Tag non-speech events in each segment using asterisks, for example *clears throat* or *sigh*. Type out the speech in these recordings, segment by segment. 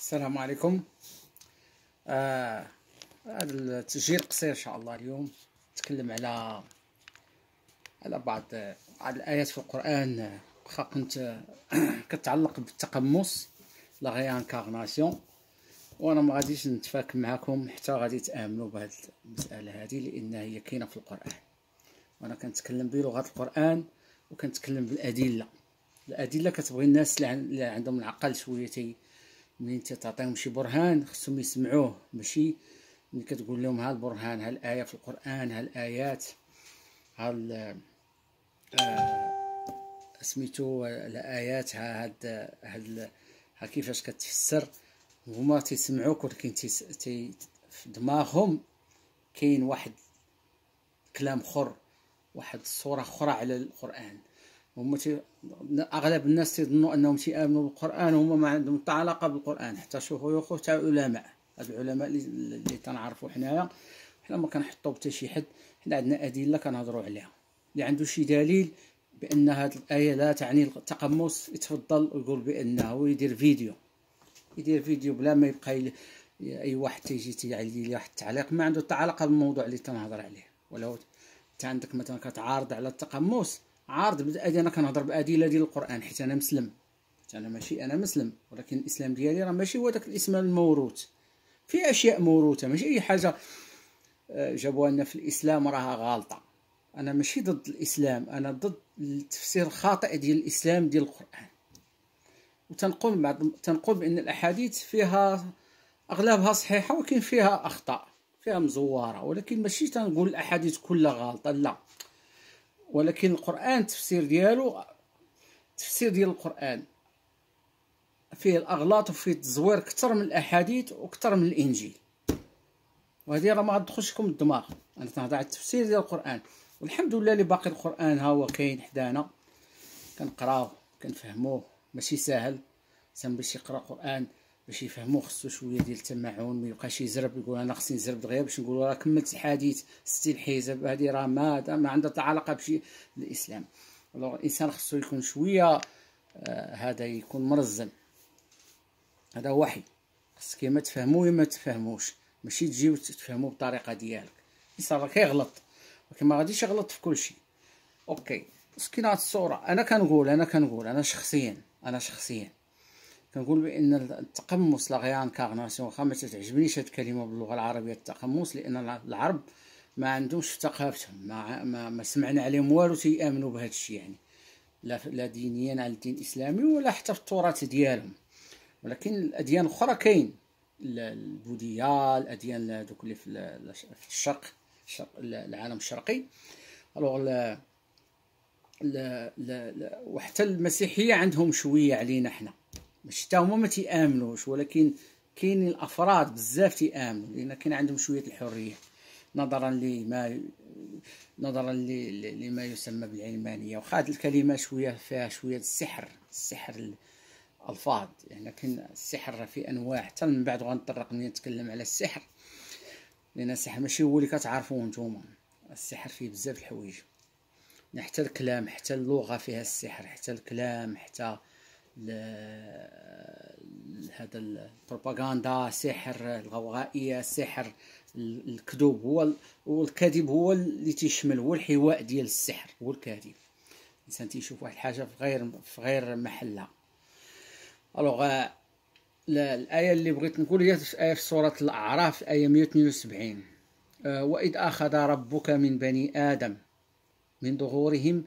السلام عليكم. آه التسجيل قصير إن شاء الله اليوم. نتكلم على على بعض بعض الآيات في القرآن. واخا كنت *clears throat* كتعلق بالتقمص لا غيانكارناسيون وأنا ما غاديش نتفاكم معكم حتى غادي تآمنوا بهذه المسألة هذه لأنها هي كاينة في القرآن. وأنا كنتكلم بلغة القرآن وكنتكلم بالأدلة. الأدلة كتبغي الناس اللي عندهم العقل شوية منين تعطيهم شي برهان خصهم يسمعوه ماشي؟ ملي كتقول لهم ها البرهان ها الايه في القرآن ها الايات ها آه سميتو الآيات ها هاد هاد ها كيفاش كتفسر؟ هما تيسمعوك ولكن تي في دماغهم كاين واحد كلام اخر واحد الصورة أخرى على القرآن. هما تي... أغلب الناس تيظنوا أنهم تيامنوا بالقرآن وهما ما عندهم حتى علاقه بالقرآن حتى شيوخ تاع علماء هاد العلماء. اللي, تنعرفوا حنايا. حنا ما كنحطوا حتى شي حد حنا عندنا أدلة كنهضروا عليها. اللي عنده شي دليل بأن هاد الآية لا تعني التقمص يتفضل ويقول بأنه ويدير فيديو. يدير فيديو بلا ما يبقى. أي واحد تيجي تيعلي لي واحد التعليق ما عنده حتى علاقه بالموضوع اللي تنهضر عليه. ولو أنت عندك مثلا كتعارض على التقمص عارض بالادله أنا كنهضر بأدلة ديال القرآن حيت أنا مسلم. أنا ماشي أنا مسلم ولكن الإسلام ديالي راه ماشي هو داك الاسلام الموروث. في أشياء موروثة ماشي أي حاجة جابوها لنا في الإسلام راها غالطة. أنا ماشي ضد الإسلام أنا ضد التفسير الخاطئ ديال الإسلام ديال القرآن. وتنقول بعض تنقول بأن الأحاديث فيها أغلبها صحيحة ولكن فيها أخطاء فيها مزورة ولكن ماشي تنقول الأحاديث كلها غالطة لا. ولكن القرآن التفسير ديالو التفسير ديال القرآن. فيه الأغلاط وفيه التزوير أكثر من الأحاديث وأكثر من الإنجيل. وهذه راه ما غتدخلش لكم الدماغ. أنا تنهضر على التفسير ديال القرآن. والحمد لله اللي باقي القرآن ها هو كاين حدانا. كنقراوه كنفهموه. ماشي ساهل. سام باش يقرأ القران باش يفهمو خصو شوية ديال التمعن ما يبقاش يزرب يقول أنا خصني نزرب دغيا باش نقول راه كملت الحديث ستين حزب هذه راه ما ما عندها علاقة بشي الإسلام. الوغ الإنسان خصو يكون شوية آه هذا يكون مرزن هذا وحي. خصك يا ما تفهمو يا ما تفهموش. ماشي تجي وتفهمو بالطريقة ديالك. الإنسان راه كيغلط ولكن ما غاديش يغلط في كل شيء. OK. مسكين هاد الصورة. أنا كنقول أنا كنقول أنا شخصيا أنا شخصيا. كنقول بأن التقمص la réincarnation واخا ما تعجبنيش هاد الكلمة باللغة العربية التقمص لأن العرب ما عندهمش في ثقافتهم ما, ما, ما سمعنا عليهم والو تيآمنوا بهذا الشيء يعني. لا لا دينيا على الدين الإسلامي ولا حتى في التراث ديالهم. ولكن الأديان الأخرى كاين. البوذية الأديان دوك اللي في الشرق العالم الشرقي. ألوغ وحتى المسيحية عندهم شوية علينا حنا. ماشي حتى هما ما تيآمنوش ولكن كاينين الأفراد بزاف تيآمنوا. لأن كاين عندهم شوية الحرية. نظرا لما نظرا لما يسمى بالعلمانية. هذه الكلمة شوية فيها شوية السحر السحر الألفاظ. يعني لكن السحر في أنواع. حتى من بعد غنطرق مني نتكلم على السحر. لأن السحر ماشي هو اللي كتعرفوه نتوما. السحر فيه بزاف الحوايج. حتى الكلام حتى اللغة فيها السحر حتى الكلام حتى هذا البروباغندا سحر الغوغائيه سحر الكذوب هو هو الكذب هو اللي تيشمل هو الحواء ديال السحر هو الكذب. الإنسان تيشوف واحد الحاجة في غير في غير محلها. ألوغ الآية اللي بغيت نقول هي في آية في سورة الأعراف آية 172 وإذ أخذ ربك من بني آدم من ظهورهم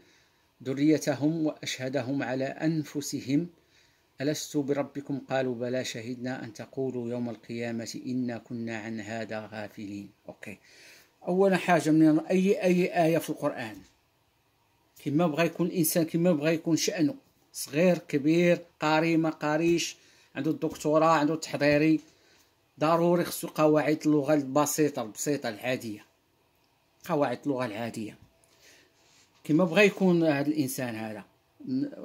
ذريتهم وأشهدهم على أنفسهم ألست بربكم؟ قالوا بلى شهدنا أن تقولوا يوم القيامة إنا كنا عن هذا غافلين. أوكي. أول حاجة من أي أي آية في القرآن؟ كما بغى يكون الإنسان كما بغى يكون شأنه. صغير كبير قاري ما قاريش عنده الدكتوراه عنده التحضيري. ضروري خصو قواعد اللغة البسيطة البسيطة العادية. قواعد اللغة العادية. كما بغى يكون هذا الإنسان هذا.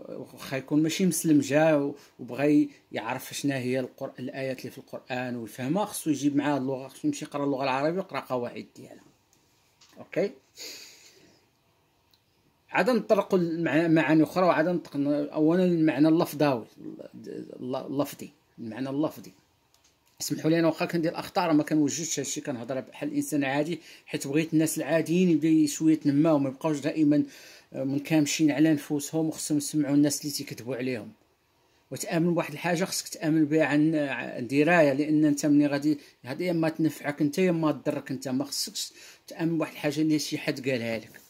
واخا يكون ماشي مسلم جا وبغى يعرف شنو هي القر... الآيات اللي في القرآن ويفهمها خصو يجيب معاه اللغة خصو يمشي يقرا اللغة العربية ويقرا قواعد ديالها. أوكي؟ عاد نطرقوا معاني أخرى وعاد نطرق اولا المعنى اللفظاوي اللفظي المعنى اللفظي. سمحوا لي أنا واخا كندير أخطاء ما كنوجدش هادشي كنهضر بحال الإنسان عادي حيت بغيت الناس العاديين يبداو شوية يتنماو وما يبقاوش دائما منكمشين على نفوسهم وخصهم يسمعوا الناس اللي تيكذبوا عليهم. وتأمن بواحد الحاجة خصك تأمن بها عن دراية لأن أنت ملي غادي هذه يا اما تنفعك أنت يا اما تضرك أنت. ما خصكش تأمن بواحد الحاجة اللي شي حد قالها لك.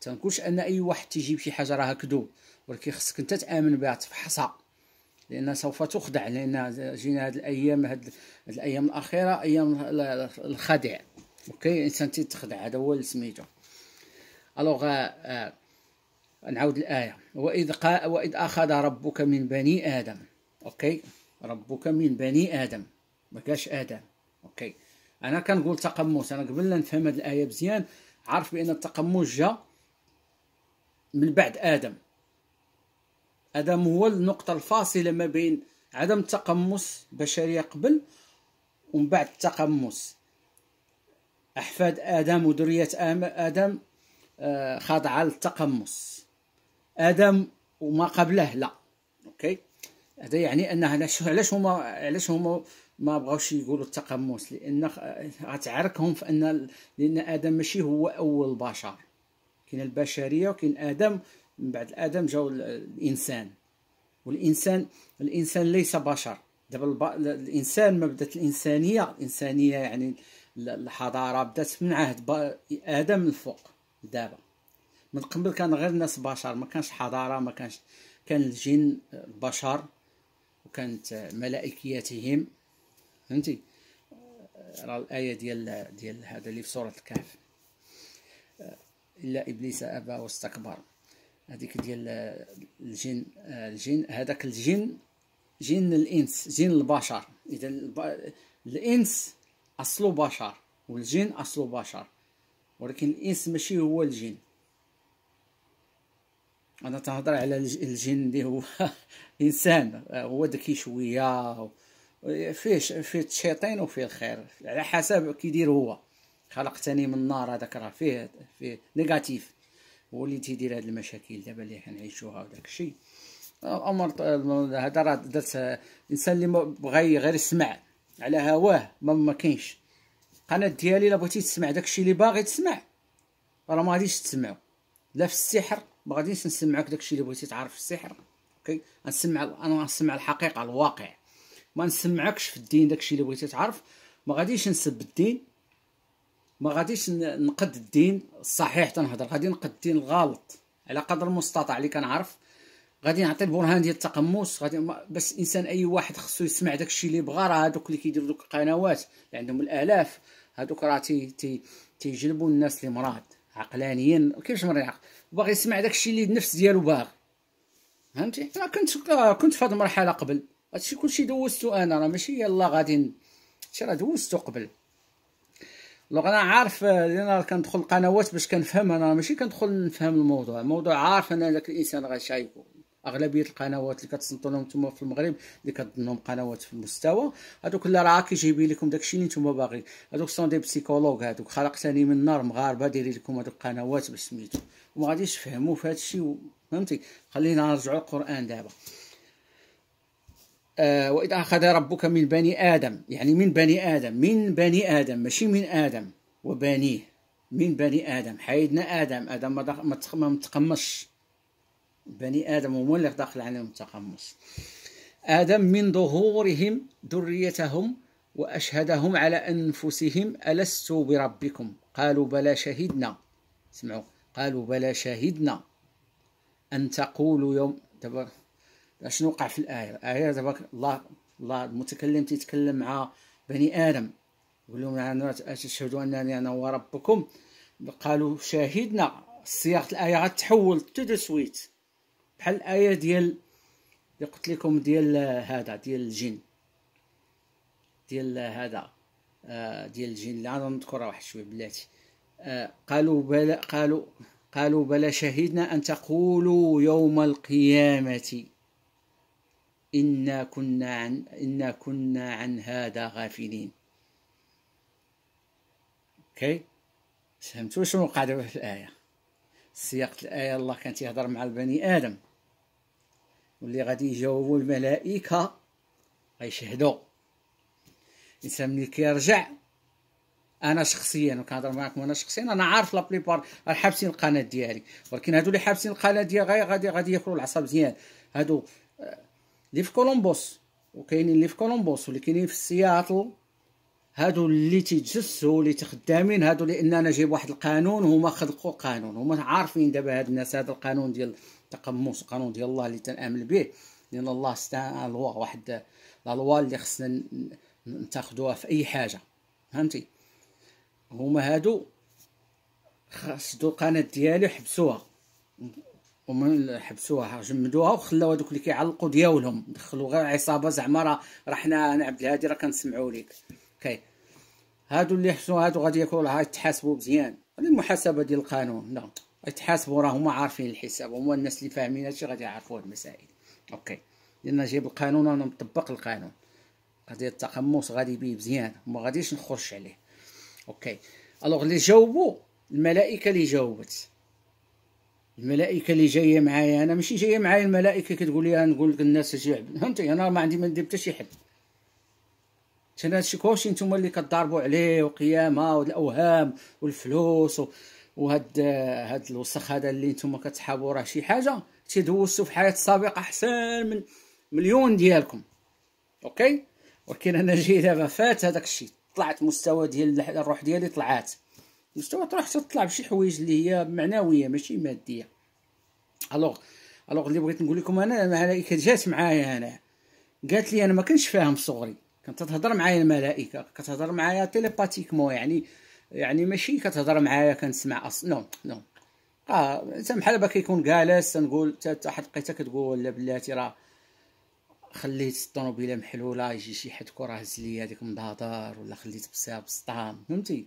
تنقولش أن أي واحد تيجيب شي حاجة راها كذوب ولكن خصك أنت تأمن بها تفحصها. لأن سوف تخدع لأن جينا هاد الأيام هاد الأيام الأخيرة أيام الخدع. OK؟ الانسان تيتخدع هذا هو اللي سميتو alors آه نعاود الآية. وإذ قا وإذ أخذ ربك من بني آدم. OK؟ ربك من بني آدم. ما قالش آدم. أوكي؟ أنا كنقول تقمص. أنا قبل لا نفهم هذه الآية مزيان عارف بأن التقمص جا من بعد آدم. آدم هو النقطة الفاصلة ما بين عدم التقمص بشرية قبل ومن بعد التقمص أحفاد آدم وذرية آدم آه، خاضعة للتقمص. آدم وما قبله لا. أوكي؟ هذا يعني ان علاش هما علاش هما ما بغاوش يقولوا التقمص؟ لأن غتعركهم في أن لأن آدم ماشي هو أول بشر. كاين البشرية وكاين آدم من بعد الادم جاو الإنسان. والانسان الإنسان ليس بشر. دابا. الإنسان ما بدات الإنسانية الإنسانية يعني الحضارة بدات من عهد آدم الفوق دابا. من قبل كان غير الناس بشر ما كانش حضارة ما كانش كان الجن بشر وكانت ملائكياتهم. فهمتي؟ راه الآية ديال ديال هذا اللي في سورة الكهف. إلا إبليس أبى واستكبر. هذيك ديال الجن الجن هذاك الجن جن الإنس جن البشر. إذا الإنس اصله بشر والجن اصله بشر ولكن الإنس ماشي هو الجن. أنا تهضر على الجن اللي هو *laughs* إنسان هو ذكي شوية فيه فيه الشيطان وفيه الخير على حسب كيدير هو. خلقتني من النار هذاك راه فيه فيه négatif هو اللي تيدير هاد المشاكل دابا اللي كنعيشوها وداك الشيء. أمر هذا راه درت الانسان اللي بغى غير يسمع على هواه ما ما كاينش. القناه ديالي الا بغيتي تسمع داكشي اللي باغي تسمع راه ما غاديش تسمعو. لا في السحر ما غاديش نسمعك داكشي اللي بغيتي تعرف في السحر أوكي؟ نسمع أنا نسمع الحقيقة الواقع. ما نسمعكش في الدين داكشي اللي بغيتي تعرف. ما غاديش نسب الدين. ما غاديش نقد الدين الصحيح تنهضر. غادي نقد الدين الغلط. على قدر المستطاع اللي كنعرف. غادي نعطي البرهان ديال التقمص. غادي بس إنسان أي واحد خصو يسمع داكشي اللي بغا راه هادوك اللي كيديروا دوك القنوات اللي عندهم الآلاف هادوك راه تي تي تيجلبوا الناس اللي مراض عقلانيا. كيفاش مريض؟ باغي يسمع داكشي اللي النفس ديالو باغي فهمتي؟ أنا كنت كنت في المرحلة قبل. هادشي كلشي دوزتو أنا راه ماشي يلا غادي هادشي راه دوزتو قبل. لو أنا عارف أنا كندخل القنوات باش كنفهم أنا ماشي كندخل نفهم الموضوع. الموضوع عارف أنا داك الإنسان غيشايفو أغلبية القنوات اللي كتصنتوا لهم نتوما في المغرب اللي كتظنهم قنوات في المستوى هذوك اللي راه كيجيب لكم داكشي اللي نتوما باغيين هذوك سون دي بسيكولوج هذوك خلقتني من النار مغاربة دايرين لكم هذوك القنوات باش سميتو. وما غاديش تفهموا في هذا الشيء فهمتي؟ خلينا نرجعوا للقرآن دابا. آه وإذا أخذ ربك من بني آدم يعني من بني آدم من بني آدم ماشي من آدم وبنيه. من بني آدم حيدنا آدم. آدم ما متقمصش. بني آدم هما اللي داخل عليهم التقمص آدم من ظهورهم ذريتهم وأشهدهم على أنفسهم ألست بربكم؟ قالوا بلى شهدنا. سمعوا قالوا بلى شهدنا. أن تقولوا يوم دابا شنو وقع في الآية؟ الآية دابا الله الله المتكلم تيتكلم مع بني آدم. يقول لهم أتشهدوا أنني أنا هو ربكم قالوا شاهدنا صياغة الآية غتحول tout de suite بحال الآية ديال اللي قلت لكم ديال هذا ديال الجن. ديال هذا آه، ديال الجن. اللي غادي نذكرها واحد شوية بلاتي. آه، قالوا بلا قالوا قالوا بلا شهدنا أن تقولوا يوم القيامة إنا كنا عن إنا كنا عن هذا غافلين. okay؟ فهمتوا شنو وقع دابا في الآية؟ سياق الآية الله كان تيهضر مع البني آدم. واللي غادي يجاوبوا الملائكة غيشهدوا الانسان ملي كيرجع أنا شخصيا وكنهضر معكم أنا شخصيا أنا عارف la plupart حابسين القناة ديالي. ولكن هادو اللي حابسين القناة ديالي غادي غادي ياكلوا العصا مزيان. هادو آه، اللي في كولومبوس وكاينين اللي في كولومبوس واللي كاينين في سياتل. هادو اللي تيتجسوا اللي تخدامين هادو لأن أنا جايب واحد القانون هما خلقوا قانون. هما عارفين دابا هاد الناس هذا القانون ديال التقمص القانون ديال الله اللي تنأمن به لأن الله استعان لوا واحد لا لوا اللي خصنا نتاخدوها في أي حاجة. فهمتي؟ هما هادو خاصدو القناه ديالي حبسوها. ومن حبسوها جمدوها وخلاو هذوك اللي كيعلقوا ديالهم. دخلوا غير عصابة زعما راه حنا أنا عبد الهادي راه كنسمعوا ليك. كاي هادو اللي حبسوا هادو غادي ياكلوا راه يتحاسبوا مزيان المحاسبة ديال القانون. لا يتحاسبوا راه هما عارفين الحساب هما الناس اللي فاهمين هادشي غادي يعرفوا هاد المسائل. okay. لأن جايب القانون وأنا مطبق القانون. قضيه التقمص غادي بيه مزيان وما غاديش نخرج عليه. okay. alors اللي جاوبوا الملائكة اللي جاوبت. الملائكة اللي جاية معايا أنا ماشي جاية معايا الملائكة كتقول لي نقول لك الناس أجي فهمتي أنا ما عندي ما ندير حتى شي حد. حتى هادشي كلشي نتوما اللي كضاربوا عليه وقيامة والأوهام والفلوس و... وهاد هاد الوسخ هذا اللي نتوما كتحابوا راه شي حاجة تيدوزتو في حياة سابقه أحسن من مليون ديالكم. okay؟ ولكن أنا جاي دابا فات هذاك الشيء طلعت مستوى ديال الروح ديالي طلعات. مستوى تروح تطلع بشي حوايج اللي هي معنوية ماشي مادية. alors alors اللي بغيت نقول لكم أنا الملائكة جات معايا أنا قالت لي أنا ما كنتش فاهم صغري. كانت تهضر معايا الملائكة كتهضر معايا تيليباتيكمون يعني يعني ماشي كتهضر معايا كنسمع أصلا نو نو آه انت بحال دابا كيكون جالس تنقول حتى واحد لقيتها كتقول لا بلاتي راه خليت الطوموبيلة محلولة يجي شي حد كره ليا هذيك مضادر ولا خليت بساب بسطام فهمتي؟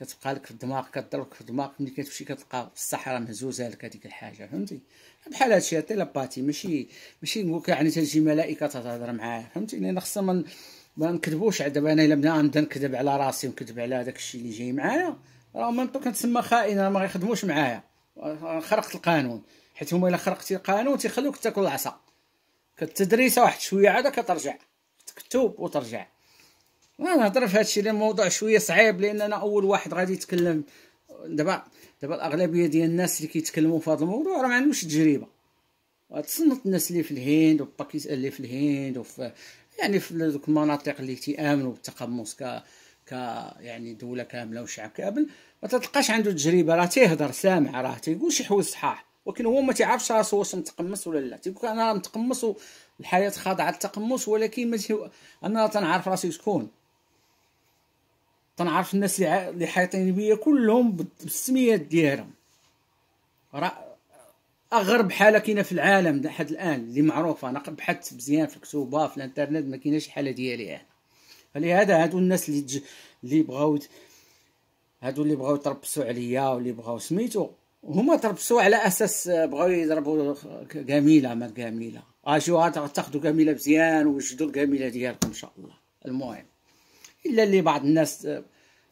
كتبقى لك في الدماغ كضربك في الدماغ ملي كتمشي كتلقى الصحراء مهزوزة لك هذيك الحاجة فهمتي؟ بحال هادشي تيلاباتي ماشي ماشي نقول يعني تجي ملائكة تهضر معاه فهمتي؟ لأن خصنا ما نكذبوش دابا أنا إلا بدا نبدأ نكذب على راسي ونكذب على داك الشيء اللي جاي معايا. راه طو كنتسمى خائن ما غيخدموش معايا. خرقت القانون. حيت هما إلا خرقتي القانون تيخلوك تاكل العصا. كتدريسه واحد شوية عاد كترجع. تكتب وترجع. أنا نهضر في هادشي لأن الموضوع شوية صعيب لأن أنا أول واحد غادي يتكلم. دابا دابا الأغلبية ديال الناس اللي كيتكلموا في هذا الموضوع راه ما عندهمش تجربه تصنت الناس اللي في الهند وباكستان اللي في الهند وفي يعني في ذوك المناطق اللي تيآمنوا بالتقمص ك ك يعني دولة كاملة وشعب كامل ما تلقاش عنده تجربة راه تيهضر سامع راه تيقول شي حوايج صحاح ولكن هو ما تيعرفش راسو واش متقمص ولا لا. تيقول أنا متقمص والحياة خاضعة للتقمص ولكن ما أنا تنعرف راسي شكون. تنعرف الناس اللي حايطين بيا كلهم بالسميات ديالهم. راه أغرب حالة كاينة في العالم لحد الآن اللي معروفة. أنا بحثت مزيان في الكتوبه في الإنترنت ما كايناش الحاله ديالي يعني. فلهذا هادو الناس اللي تج... اللي بغاو هادو اللي بغاو يتربصوا عليا واللي بغاو سميتو هما تربصوا على أساس بغاو يضربوا جميله ما جميله أجيو تاخذوا جميله مزيان وجدوا الجميله ديالكم إن شاء الله. المهم إلا اللي بعض الناس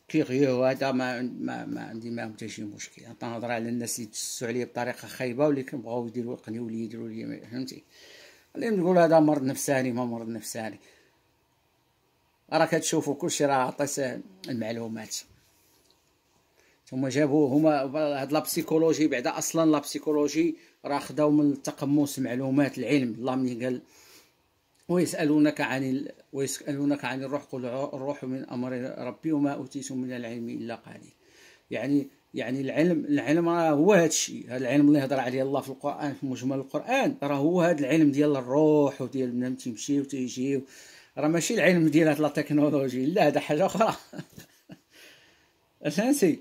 كيغيو هذا ما ما ما عندي معاهم حتى شي مشكل. تنهضر على الناس اللي تجسوا عليا بطريقة خايبة واللي كنبغاو يديروا يقنيو لي يديروا لي فهمتي؟ اللي نقول هذا مرض نفساني ما مرض نفساني. راه كتشوفوا كلشي راه عطيت المعلومات. ثم جابوا هما هاد la psychologie بعدا أصلا la psychologie راه خداو من التقمص معلومات العلم. الله ملي قال ويسألونك عن. ويسألونك عن الروح قل الروح من أمر ربي وما أوتيتم من العلم إلا قليل. يعني يعني العلم العلم راه هو هذا الشيء. هذا العلم اللي هضر عليه الله في القرآن في مجمل القرآن راه هو هذا العلم ديال الروح وديال بنادم تيمشي وتيجي. راه ماشي العلم ديال هاد لا تكنولوجي لا هذا حاجة أخرى. *laughs* فهمتي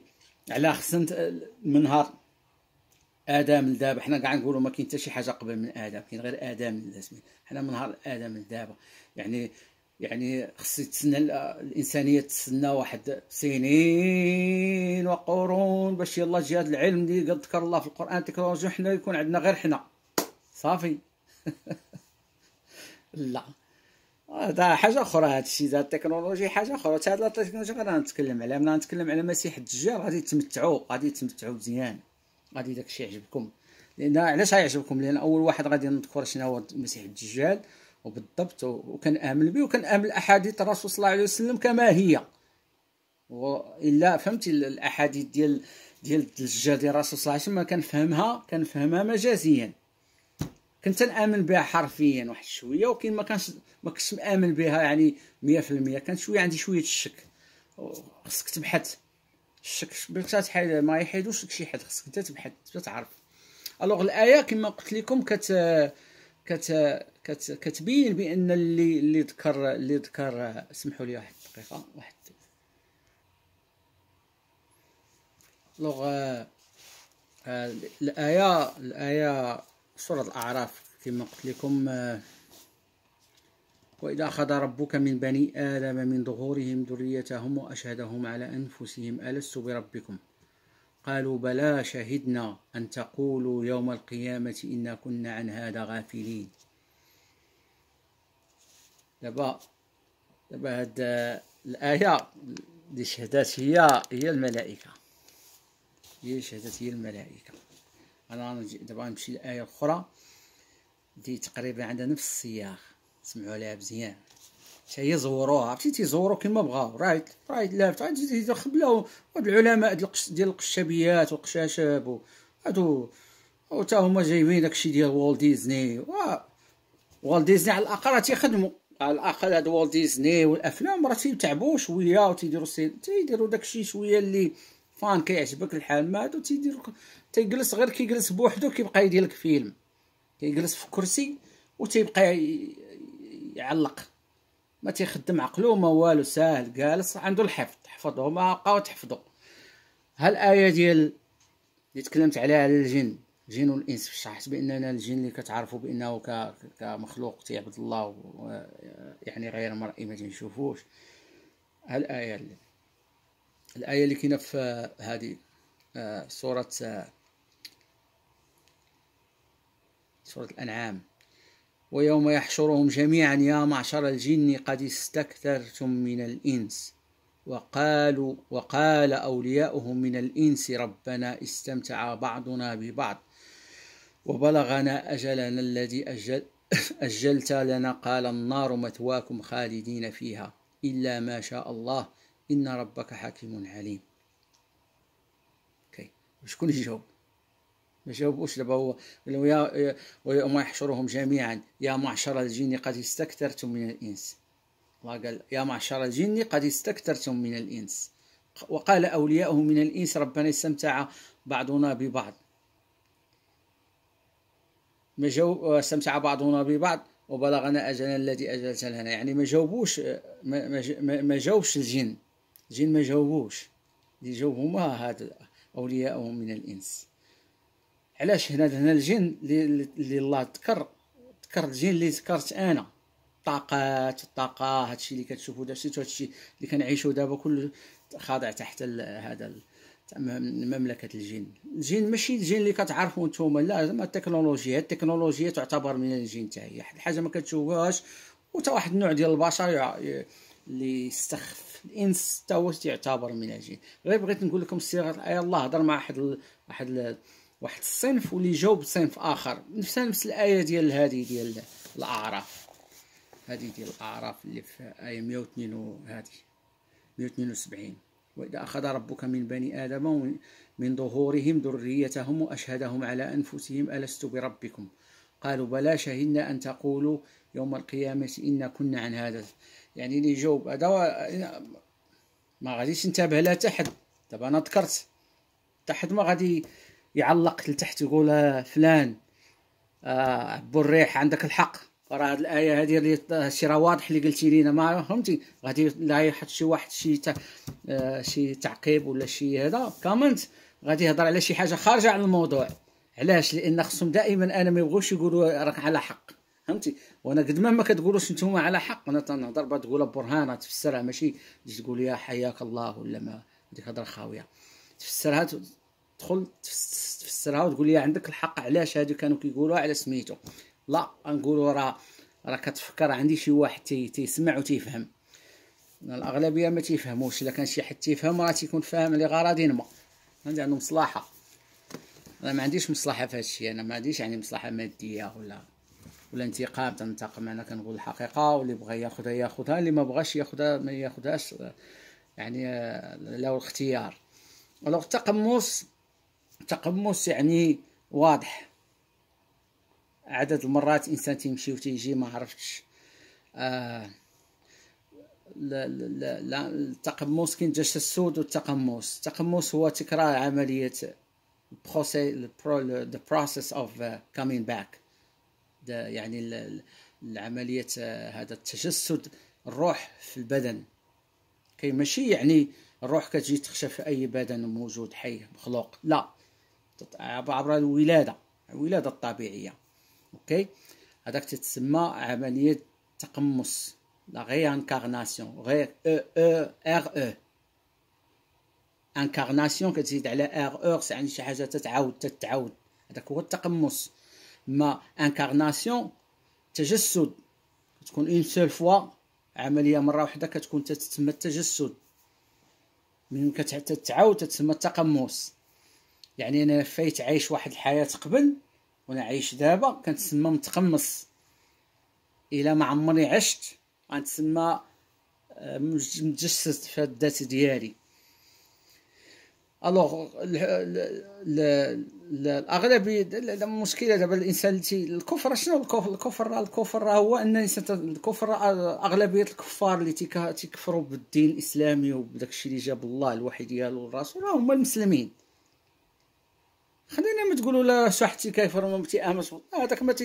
على خصنا من نهار آدم لدابا حنا كاع نقولوا ما كاين حتى شي حاجة قبل من آدم كاين غير آدم لازم حنا من نهار آدم لدابا يعني يعني خص تسنى الإنسانية تسنى واحد سنين وقرون باش يلا جي هذا العلم اللي ذكر الله في القرآن تكنولوجيا حنا يكون عندنا غير حنا. صافي. *laughs* لا. هذا حاجة أخرى هذا الشيء ذا التكنولوجيا حاجة أخرى. هذا التكنولوجيا غادي نتكلم عليها. ملي نتكلم على مسيح الدجال غادي تمتعوا غادي تمتعوا مزيان. غادي داكشي يعجبكم. لأن علاش غيعجبكم لأن أول واحد غادي نذكر شنو هو المسيح الدجال وبالضبط وكنامن به وكنامن احاديث الرسول صلى الله عليه وسلم كما هي. وإلا فهمتي الأحاديث ديال ديال الدجال ديال الرسول صلى الله عليه وسلم كنفهمها كنفهمها مجازيا. كنت نامن بها حرفيا واحد شوية ولكن ما كانش ما كنتش مامن بها يعني 100% كان شوية عندي شوية الشك. خصك تبحث. الشك باش تحيد ما يحيدوش لك شي حد خصك انت تبحث تعرف. الوغ الآية كما قلت لكم كت كت كت كتبين بأن اللي اللي ذكر اللي ذكر سمحوا لي واحد الدقيقه واحد. لغ آه، الايه الآية سورة الأعراف كما قلت لكم آه، وإذا أخذ ربك من بني آدم من ظهورهم ذريتهم وأشهدهم على أنفسهم ألست بربكم؟ قالوا بلى شهدنا أن تقولوا يوم القيامة إنا كنا عن هذا غافلين. دابا دابا هاد الآية اللي شهدت هي هي الملائكة. هي شهدت هي الملائكة. أنا دابا نمشي للآية الأخرى دي تقريبا عندها نفس السياق سمعوا عليها مزيان. حتى هي زوروها عرفتي؟ تيزورو كيما بغاو رايت رايت لافت عاد خبلاو هاد العلماء ديال القشابيات والقشاشب هادو وتا هما جايبين داكشي ديال وول ديزني و وول ديزني على الأقل راه تيخدموا. على الأقل هاد وول ديزني والأفلام راه تيتعبوا شوية وتيديروا تيديروا داكشي شوية اللي فان كيعجبك الحال. ما هادو تيديروا تيجلس غير كيجلس بوحدو كيبقى يدير لك فيلم. كيجلس في كرسي وتيبقى يعلق. ما تيخدم عقلو ما والو ساهل جالس عنده الحفظ. تحفظه ما بقاو تحفظو. ها الايه ديال اللي تكلمت عليها على الجن الجن والإنس شرحت باننا الجن اللي كتعرفوا بأنه كمخلوق تيعبد الله يعني غير مرئي ما تنشوفوش. ها الايه اللي الآية اللي كاينة في هذه آه، سورة آه، سورة الأنعام. ويوم يحشرهم جميعا يا معشر الجن قد استكثرتم من الإنس. وقالوا وقال أولياؤهم من الإنس ربنا استمتع بعضنا ببعض. وبلغنا أجلنا الذي أجل *laughs* أجلت لنا قال النار مثواكم خالدين فيها. إلا ما شاء الله إن ربك حكيم عليم. كي شكون يجاوب ما جاوبوش دابا هو يا ويوم يحشرهم جميعا. يا معشر الجن قد استكثرتم من الإنس. الله قال يا معشر الجن قد استكثرتم من الإنس. وقال أولياؤه من الإنس ربنا استمتع بعضنا ببعض. ما جو استمتع بعضنا ببعض وبلغنا أجلنا الذي اجلت لنا يعني ما جاوبوش ما, ما, جاوبش الجن الجن. ما جاوبوش اللي جاوبوا هما هذا اولياؤهم من الإنس. علاش هنا هنا الجن اللي الله ذكر ذكر الجن اللي ذكرت أنا. طاقات الطاقة هادشي اللي كتشوفوا داكشي هادشي اللي كنعيشوا دابا كله خاضع تحت هذا مملكة الجن الجن ماشي الجن اللي كتعرفوا نتوما لا زعما التكنولوجيا. التكنولوجيا تعتبر من الجن حتى هي. حاجة ما كتشوفوهاش وتا واحد النوع ديال البشر اللي يستخف. الإنس حتى هو يعتبر من الجن غير بغيت نقول لكم صيغه الايه الله هضر مع واحد واحد واحد الصنف واللي جاوب صنف آخر. نفس نفس الآية ديال هذه ديال الأعراف. هذه ديال الأعراف اللي في آية 102 هذه 172 وإذا أخذ ربك من بني آدم من ظهورهم ذريتهم وأشهدهم على أنفسهم ألست بربكم؟ قالوا بلى شهدنا أن تقولوا يوم القيامة انا كنا عن هذا. يعني اللي يجاوب هذا ما غاديش انتبه لا تحت دابا أنا ذكرت. تحت ما غادي يعلق لتحت يقول فلان آه الريح عندك الحق. راه هاد الآية هذه اللي شي راه واضح اللي قلتي لينا ما فهمتي؟ غادي لا يحط شي واحد شي تا آه شي تعقيب ولا شي هذا كومنت. غادي يهضر على شي حاجة خارجة عن الموضوع. علاش؟ لأن خصهم دائما أنا ما يبغوش يقولوا راك على حق فهمتي؟ وأنا قد ما ما كتقولوش نتوما على حق أنا تنهضر تقولها برهانة تفسرها ماشي تجي تقول يا حياك الله ولا ما. هذيك هضرة خاوية. تفسرها تدخل تفسرها وتقول لي عندك الحق علاش هادو كانوا كيقولوا على سميتو. لا نقولوا راه راه كتفكر عندي شي واحد تي تيسمع وتيفهم. الأغلبية ما تيفهموش. إلا كان شي حد تيفهم راه تيكون فاهم لغرض ما عندي عنده مصلحة. أنا ما عنديش مصلحة في هادشي. أنا ما عنديش يعني مصلحة مادية ولا ولا انتقام تنتقم أنا كنقول الحقيقة واللي بغى ياخذها ياخذها اللي ما بغاش ياخذها ما ياخذهاش يعني آه، له الاختيار ولو التقمص التقمص يعني واضح. عدد المرات الانسان تيمشي وتيجي ما عرفتش. آه لا لا لا التقمص كاين السود والتقمص. التقمص هو تكرار عملية بروسي the process of uh, coming back. يعني العملية uh, هذا التجسد الروح في البدن. كي ماشي يعني الروح كتجي تخشى في أي بدن موجود حي مخلوق. لا. عبر الولادة الولادة الطبيعية okay؟ هذاك تتسمى عملية تقمص la réincarnation غير أو أو ré أو incarnation كتزيد على ré ré يعني شي حاجة تتعاود تتعاود. هذاك هو التقمص. ما incarnation تجسد. تكون une seule fois عملية مرة واحدة كتكون تتسمى التجسد. من كتعاود تتسمى التقمص. يعني أنا فايت عايش واحد الحياة قبل وأنا عايش دابا كنتسمى متقمص. إلا ما عمري عشت غنتسمى آه، متجسد في الذات ديالي. ألوغ الأغلبية المشكلة دابا الإنسان اللي الكفر شنو الكفر؟ الكفر الكفر هو أن الإنسان الكفر أغلبية الكفار اللي تيكفروا بالدين الإسلامي وبداك الشيء اللي جاب الله الوحي ديالو والرسول هما المسلمين. خلينا ما تقولوا لا شحتي كيفر وما تيامنش هذاك ما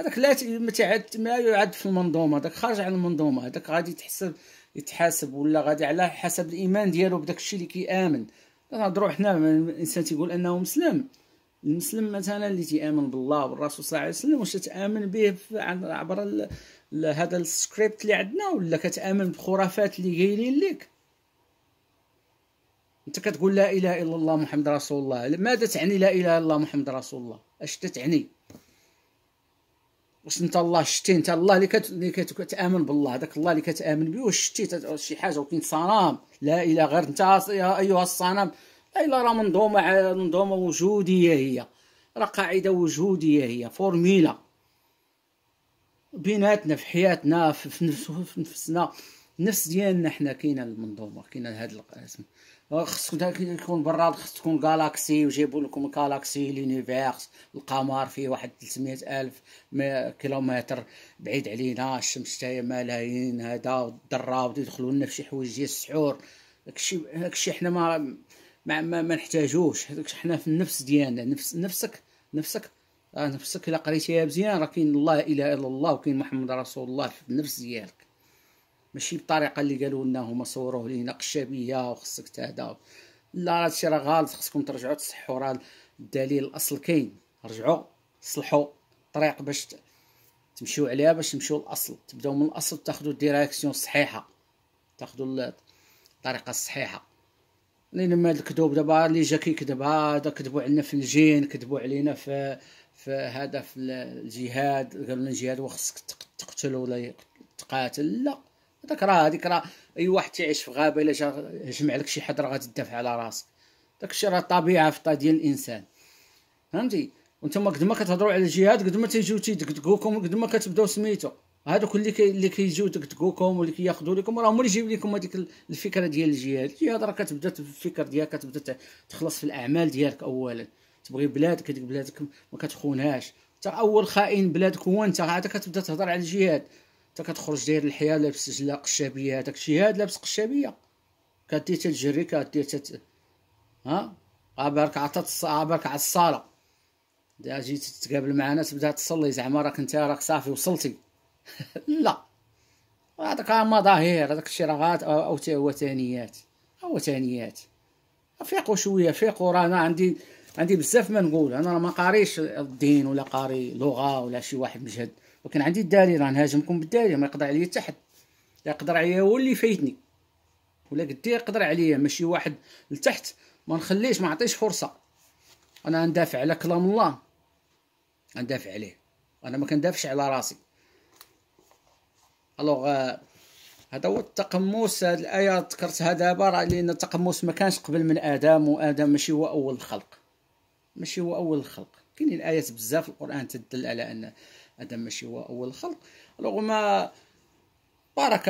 هذاك لا ما تعد ما يعد في المنظومة هذاك خارج عن المنظومة هذاك غادي يتحسب يتحاسب ولا غادي على حسب الإيمان ديالو بداك الشيء اللي كيآمن. نهضروا حنا الإنسان تيقول أنه مسلم. المسلم مثلا اللي تيآمن بالله والرسول صلى الله عليه وسلم واش تامن به عبر هذا السكريبت اللي عندنا ولا كتآمن بخرافات اللي قايلين لك؟ أنت كتقول لا إله إلا الله محمد رسول الله. ماذا تعني لا إله إلا الله محمد رسول الله؟ أش تعني واش أنت الله شتي؟ أنت الله اللي كت... اللي كتآمن بالله داك الله اللي كتآمن به واش شتي؟ شي حاجة؟ وكاين صنم. لا إله غير أنت يا أيها الصنم. لا إله راه منظومة منظومة وجودية هي. راه قاعدة وجودية هي. فورميلا. بيناتنا في حياتنا في, في نفسنا. نفس ديالنا حنا كاينة المنظومة كاينة هذا القسم خصك يكون برا خص تكون galaxie وجيبوا لكم galaxie l'univers القمر فيه واحد 300 ألف كيلومتر. بعيد علينا الشمس تاهي ملايين. هذا والذره يدخلوا لنا في شي حوايج ديال السحور. داكشي داكشي حنا ما ما, ما, ما نحتاجوش. حنا في النفس ديالنا. نفس نفسك نفسك. آه نفسك إلا قريتيها مزيان راه كاين الله إله إلا الله وكاين محمد رسول الله في النفس ديالك. ماشي بالطريقة اللي قالوا لنا هما صوروه لينا قشابيه وخصك تهدا لا هادشي راه غلط خصكم ترجعوا تصحوا راه الدليل الأصل كاين. رجعوا صلحوا الطريق باش تمشيو عليها باش تمشيو للأصل. تبداو من الأصل تاخذوا ال direction الصحيحه تاخذوا الطريقة الصحيحة. لأن ما الكذوب دابا اللي جا كيكذب هذا كذبوا علينا في الجين كذبوا علينا في في هذا في الجهاد. قالوا لنا الجهاد وخصك تقتل ولا تقاتل. لا. هذاك راه هذيك راه أي واحد تعيش في غابة إلا جا جمع لك شي حد راه غادي تدافع على راسك. داك الشيء راه طبيعه في ديال الإنسان. فهمتي؟ وأنتم قد ما كتهضروا على الجهاد قد ما تيجيو تيدقدقوكم قد ما كتبداو سميتو. هذوك اللي كي اللي كيجيو يدقدقوكم واللي كياخذوا لكم راهم اللي يجيب لكم هذيك الفكرة ديال الجهاد. الجهاد راه كتبدأ الفكر ديالك كتبدأ تخلص في الأعمال ديالك اولا. تبغي بلادك هذيك بلادك ما كتخونهاش. أول خائن بلادك هو أنت عاد كتبدأ تهضر على الجهاد. انت كتخرج داير الحياة لابس جلا قشابيه هذاك. الجهاد لابس قشابيه كدير تجري كدير تت ها؟ عبرك عطات عبرك على الصالة. جيت تقابل معنا تبدأ تصلي زعما راك انت راك صافي وصلتي. *laughs* لا. هذاك مظاهر هذاك الشيء راه أو وثنيات. وثنيات فيقوا شوية فيقوا رانا عندي عندي بزاف ما نقول. أنا ما قاريش الدين ولا قاري لغة ولا شي واحد مجهد ولكن عندي الدليل راه نهاجمكم بالدليل ما يقدر عليا حتى حد. يقدر عليا هو اللي فايتني ولا قدي يقدر عليا ماشي واحد لتحت ما نخليش ما نعطيش فرصة. أنا ندافع على كلام الله. ندافع عليه. أنا ما كندافعش على راسي. ألوغ هذا هو التقمص هذه الآية ذكرتها دابا راه لأن التقمص ما كانش قبل من آدم وآدم ماشي هو أول الخلق. ماشي هو أول الخلق. كاينين ايات بزاف في القرآن تدل على أن أدم ماشي هو أول الخلق. ما بارك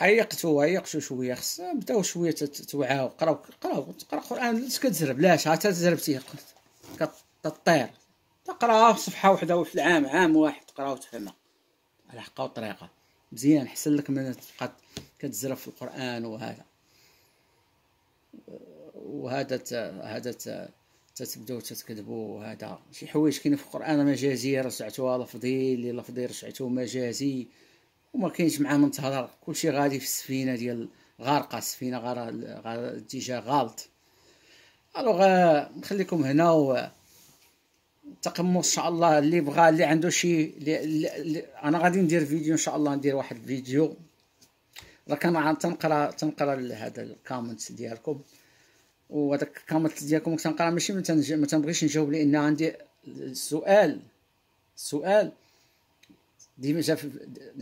عيقتو عيقتو شوية خص بداو شوية توعاو. قراو قراو تقرأ القران كتزرب لاش عاد تزربتي كطير تقرا صفحة وحدة في العام عام واحد تقرا وتفهمها على حقها وطريقة. مزيان حسن لك من تبقى كتزرب في القرآن وهذا. وهذا هذا تتبداو تتكذبوا هذا شي حوايج كاين في القرآن مجازيه رجعتوها لفظي اللي لفظي رجعتوه مجازي. وما كاينش معاه من تهضر كلشي غادي في السفينة ديال غارقة السفينة غار اتجاه غالط. ألوغ نخليكم هنا و تقمص إن شاء الله اللي بغى اللي عنده شي أنا غادي ندير فيديو إن شاء الله ندير واحد الفيديو راه كان تنقرا تنقرأ هذا ال comments ديالكم. وهذاك ال comment ديالكم تنقرا ماشي ما تنبغيش نجاوب لأن عندي السؤال السؤال ديما جا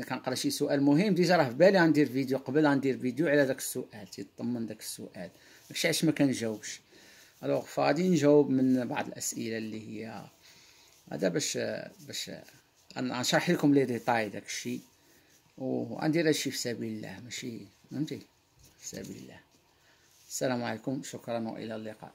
كنقرا شي سؤال مهم déjà راه في بالي غندير فيديو قبل غندير فيديو على داك السؤال تيطمن داك السؤال. داكشي علاش ما كنجاوبش. alors فغادي نجاوب من بعض الأسئلة اللي هي هذا باش باش غنشرح لكم les détails داكشي. وغندير هادشي في سبيل الله ماشي فهمتي؟ في سبيل الله. السلام عليكم شكرا وإلى اللقاء.